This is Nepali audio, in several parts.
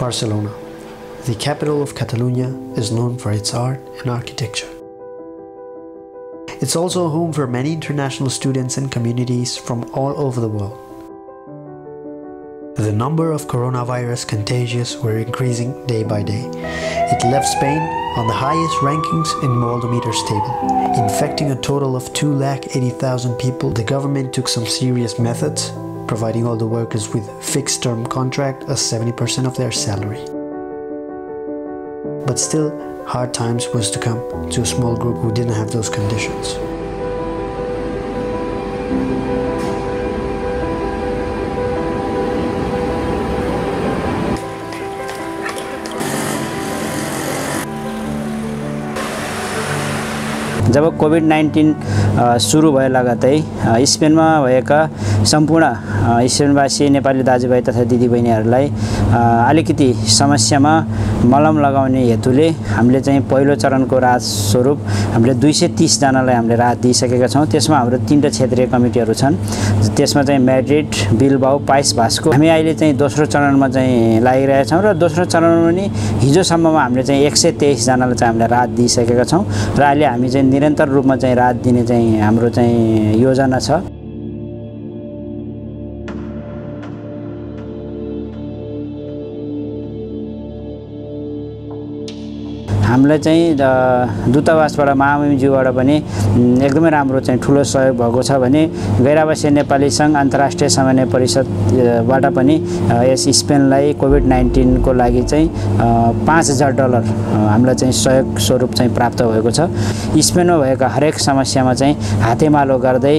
Barcelona, the capital of Catalonia, is known for its art and architecture. It's also a home for many international students and communities from all over the world. The number of coronavirus contagious were increasing day by day. It left Spain on the highest rankings in Worldometer's table, infecting a total of 2,80,000 people. The government took some serious methods, providing all the workers with fixed term contract as 70% of their salary. But still, hard times was to come to a small group who didn't have those conditions. जब कोभिड नाइन्टिन सुरु भए लगतै स्पेनमा भएका सम्पूर्ण स्पेनवासी नेपाली दाजुभाइ तथा दिदीबहिनीहरूलाई अलिकति समस्यामा मलम लगाउने हेतुले हामीले चाहिँ पहिलो चरणको राहत स्वरूप हामीले दुई सय तिसजनालाई हामीले राहत दिइसकेका छौँ। त्यसमा हाम्रो तिनवटा क्षेत्रीय कमिटीहरू छन्। त्यसमा चाहिँ म्याड्रिड बिलबाउ पाइस भास्को। हामी अहिले चाहिँ दोस्रो चरणमा चाहिँ लागिरहेका छौँ र दोस्रो चरणमा पनि हिजोसम्ममा हामीले चाहिँ एक सय तेइसजनालाई चाहिँ हामीले राहत दिइसकेका छौँ। र अहिले हामी चाहिँ निरन्तर रूपमा चाहिँ राहत दिने चाहिँ हाम्रो चाहिँ योजना छ। हामीलाई चाहिँ दूतावासबाट महामहिमज्यूबाट पनि एकदमै राम्रो चाहिँ ठुलो सहयोग भएको छ भने गैरावासीय नेपाली सङ्घ अन्तर्राष्ट्रिय समन्वय परिषदबाट पनि यस स्पेनलाई कोभिड नाइन्टिनको लागि चाहिँ पाँच हजार डलर हामीलाई चाहिँ सहयोग स्वरूप चाहिँ प्राप्त भएको छ। स्पेनमा भएका हरेक समस्यामा चाहिँ हातेमालो गर्दै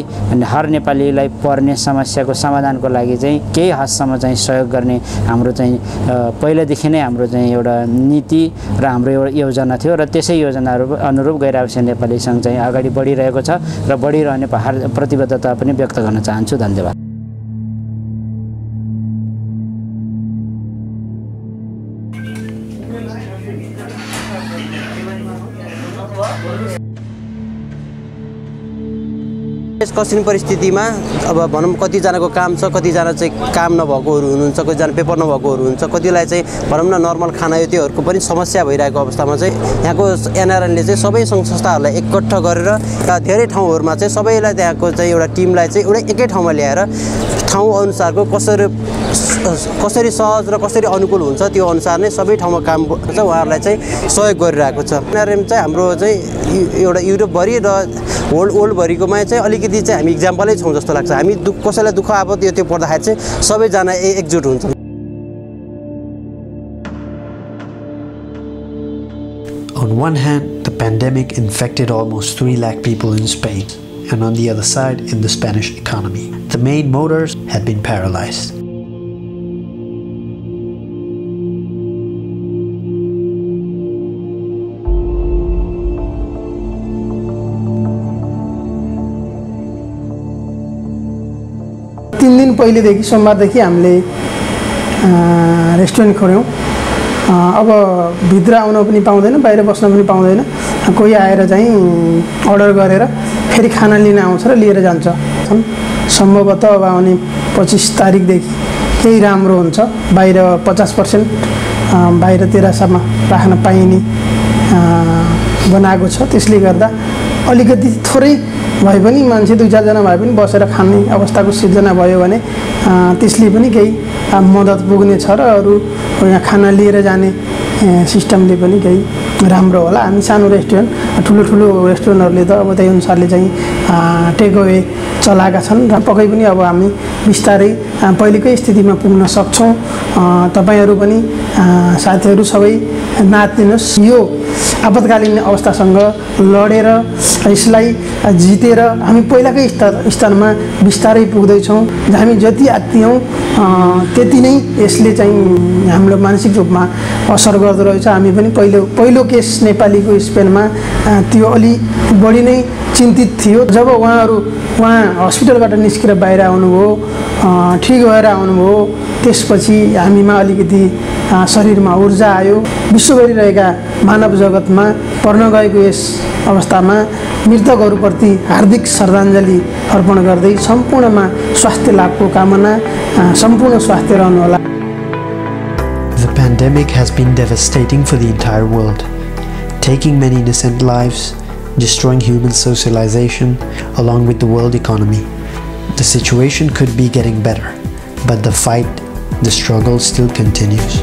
हर नेपालीलाई पर्ने समस्याको समाधानको लागि चाहिँ केही हदसम्म चाहिँ सहयोग गर्ने हाम्रो चाहिँ पहिलादेखि नै हाम्रो चाहिँ एउटा नीति र हाम्रो एउटा योजना योजना थियो र त्यसै योजनाहरू अनुरूप गैरावासीय नेपाली सङ्घ चाहिँ अगाडि बढिरहेको छ र बढिरहने प्रतिबद्धता पनि व्यक्त गर्न चाहन्छु। धन्यवाद। यस कठिन परिस्थितिमा अब भनौँ कतिजनाको काम छ कतिजना चाहिँ काम नभएकोहरू हुनुहुन्छ कतिजना पेपर नभएकोहरू हुन्छ कतिलाई चाहिँ भनौँ न नर्मल खाना यो त्योहरूको पनि समस्या भइरहेको अवस्थामा चाहिँ यहाँको एनआरएनले चाहिँ सबै सङ्घ संस्थाहरूलाई एकट्ठ गरेर धेरै ठाउँहरूमा चाहिँ सबैलाई त्यहाँको चाहिँ एउटा टिमलाई चाहिँ एउटा एकै ठाउँमा ल्याएर ठाउँ अनुसारको कसरी कसरी सहज र कसरी अनुकूल हुन्छ त्यो अनुसार नै सबै ठाउँमा काम छ उहाँहरूलाई चाहिँ सहयोग गरिरहेको छ। एनआरएम चाहिँ हाम्रो चाहिँ एउटा युरोपभरि र वर्ल्ड वर्ल्डभरिकोमा चाहिँ अलिकति चाहिँ हामी इक्जाम्पलै छौँ जस्तो लाग्छ हामी दुःख कसैलाई दुःख आपद यो त्यो पर्दाखेरि चाहिँ सबैजना एकजुट हुन्छ On one hand, the pandemic infected almost 3 lakh people in Spain, and on the other side, in the Spanish economy. The main motors had been paralyzed. दिन पहिलेदेखि सोमबारदेखि हामीले रेस्टुरेन्ट खोल्यौँ। अब भित्र आउन पनि पाउँदैन बाहिर बस्न पनि पाउँदैन। कोही आएर चाहिँ अर्डर गरेर फेरि खाना लिन आउँछ र लिएर जान्छ। सम्भवतः अब आउने पच्चिस तारिकदेखि केही राम्रो हुन्छ। बाहिर पचास पर्सेन्ट बाहिर तेह्रसम्म राख्न पाइने बनाएको छ। त्यसले गर्दा अलिकति थोरै भए पनि मान्छे दुई चारजना भए पनि बसेर खाने अवस्थाको सिर्जना भयो भने त्यसले पनि केही मद्दत पुग्ने छ र अरू यहाँ खाना लिएर जाने सिस्टमले पनि केही राम्रो होला। हामी सानो रेस्टुरेन्ट ठुलो ठुलो रेस्टुरेन्टहरूले त अब त्यही अनुसारले चाहिँ टेकअवे चलाएका छन् र पक्कै पनि अब हामी बिस्तारै पहिलेकै स्थितिमा पुग्न सक्छौँ। तपाईँहरू पनि साथीहरू सबै नाचिदिनुहोस्। यो आपतकालीन अवस्थासँग लडेर यसलाई जितेर हामी पहिलाकै स्तर स्तरमा बिस्तारै पुग्दैछौँ। हामी जति आत्तियौँ त्यति नै यसले चाहिँ हाम्रो मानसिक रूपमा असर गर्दो रहेछ। हामी पनि पहिलो पहिलो केस नेपालीको स्पेनमा त्यो अलि बढी नै चिन्तित थियो। जब उहाँहरू उहाँ हस्पिटलबाट निस्केर बाहिर आउनुभयो ठिक भएर आउनुभयो त्यसपछि हामीमा अलिकति शरीरमा ऊर्जा आयो। विश्वभरि रहेका मानव जगतमा पर्न गएको यस अवस्थामा मृतकहरूप्रति हार्दिक श्रद्धाञ्जली अर्पण गर्दै सम्पूर्णमा स्वास्थ्य लाभको कामना सम्पूर्ण स्वास्थ्य रहनुहोला The pandemic has been devastating for the entire world, taking many innocent lives, destroying human socialization along with the world economy. The situation could be getting better, but the fight, the struggle still continues.